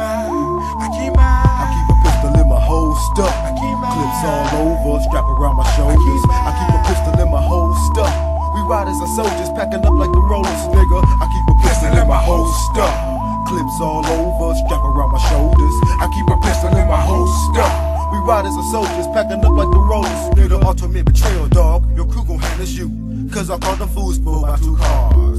I keep my, my, a pistol in my holster. My, Clips all over, strap around my shoulders. I keep a pistol in my holster. We riders and soldiers packing up like the rollers, nigga. I keep a pistol in my holster. Clips all over, strap around my shoulders. I keep a pistol in my holster. We riders and soldiers packing up like the rollers, nigga. Ultimate betrayal, dog. Your crew gon' hand us you. Cause I caught the fools pull by two cars.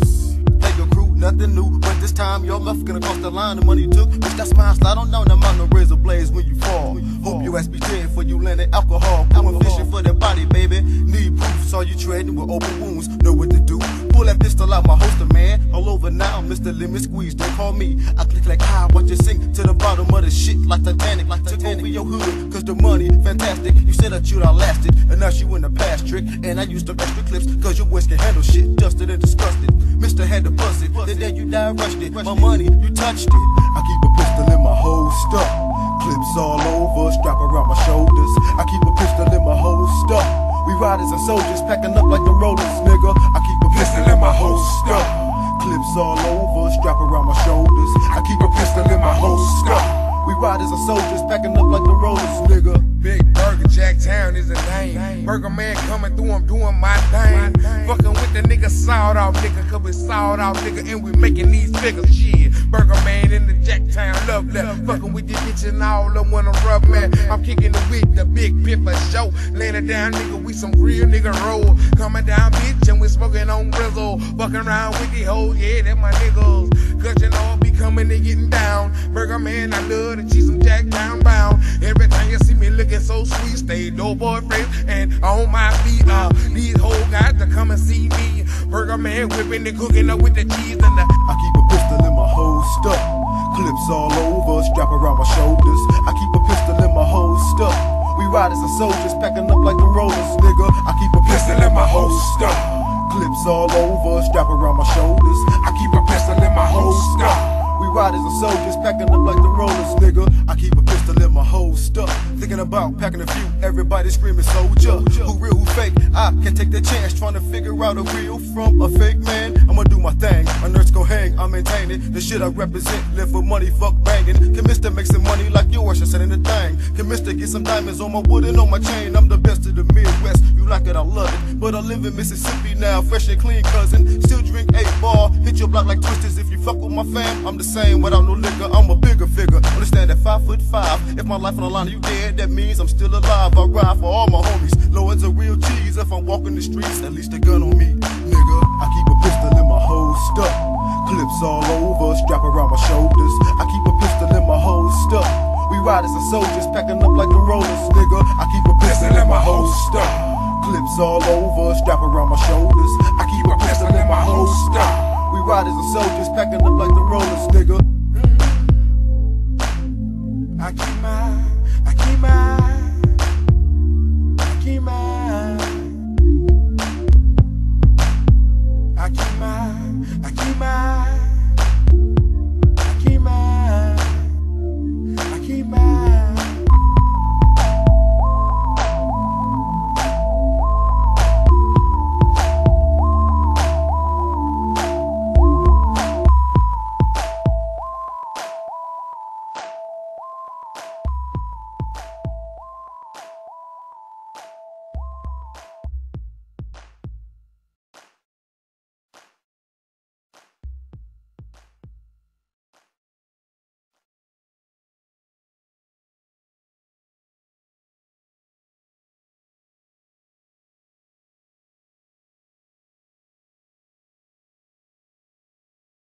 Time your left gonna cross the line. The money you took, bitch, that's mine. Slide on down the mountain, razor blades when you fall. Hope you ass be dead for you landed alcohol. I went fishing for that body, baby. Need proof, saw you trading with open wounds. Know what to do. Pull that pistol out my holster, man. All over now, Mr. Limit Squeeze. Don't call me. I click like high, watch you sink to the bottom of the shit like Titanic. Like Took over your hood, cause the money fantastic. You said that you'd outlasted, and now you in the past trick. And I used the extra clips, cause your boys can handle shit. Dusted and disgusted. Mister had to bust it. The day you died, rushed it. My money, you touched it. I keep a pistol in my holster. Clips all over, strap around my shoulders. I keep a pistol in my holster. We riders and soldiers packing up like the rollers, nigga. I keep pistol in my holster. Clips all over, strap around my shoulders. I keep a pistol in my holster. We riders and soldiers packing up like the rollers, nigga. Big Burga, Jacktown is a name. Burga-Man coming through, I'm doing my thing. Fucking with the nigga sawed off nigga, cause we sawed off nigga, and we making these figures. Shit, Burger man in the Jacktown love left. Fucking with the bitch and all of when I'm. I'm kicking it with the big pit for show. Laying it down, nigga, we some real nigga roll. Coming down, bitch, and we smoking on Grizzle. Fucking around with the hoes, yeah, that my niggas. Cause you know, be coming and getting down. Burga-Man, I love to cheese some Jacktown bound. Every time you see me looking so sweet, stay no boyfriend and on my feet. Uh, these whole guys to come and see me. Burga-Man whipping and cooking up with the cheese and the. I keep a soldiers packing riders and soldiers packing up like the rollers, nigga. I keep a pistol in my holster. Thinking about packing a few, everybody screaming soldier. Who real, who fake? I can't take the chance trying to figure out a real from a fake man. I'ma do my thing, my nerds go hang, I maintain it. The shit I represent, live for money, fuck banging. Can Mister make some money like yours, just in the thing? Can Mister get some diamonds on my wood and on my chain? I'm the best of the Midwest, you like it, I love it. But I live in Mississippi now, fresh and clean, cousin. Still drink eight ball, hit your block like twisters. If you fuck with my fam, I'm the same without no liquor. I'm a bigger figure. Understand that five foot five. If my life on the line, you dead, that means I'm still alive. I ride for all my homies. Low Lord's a real cheese. If I'm walking the streets, at least a gun on me, nigga. I keep a pistol in my holster. Clips all over, strap around my shoulders. I keep a pistol in my holster. We riders and soldiers packing up like the rollers, nigga. I keep a pistol in my holster. Clips all over, strap around my shoulders. I keep a pistol in my holster. We riders and soldiers